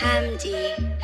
Hamdi.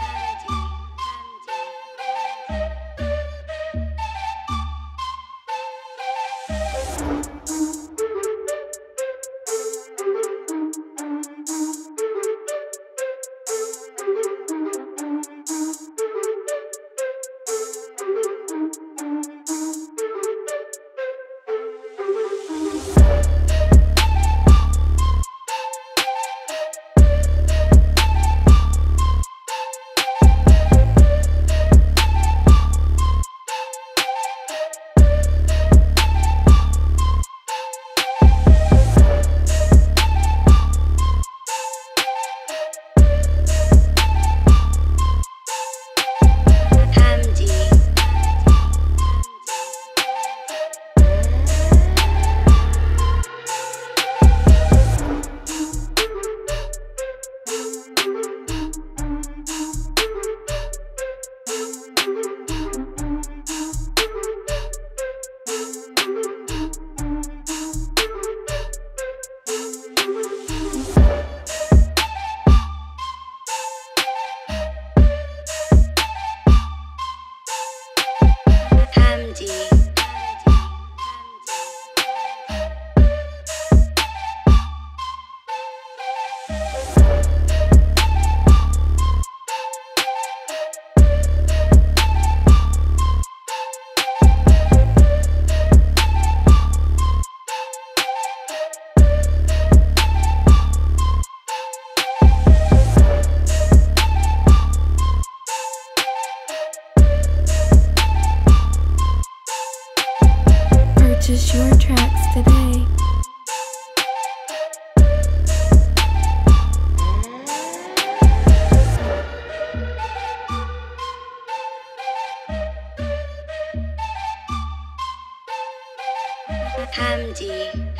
Hamdi. Purchase your tracks today. Hamdi.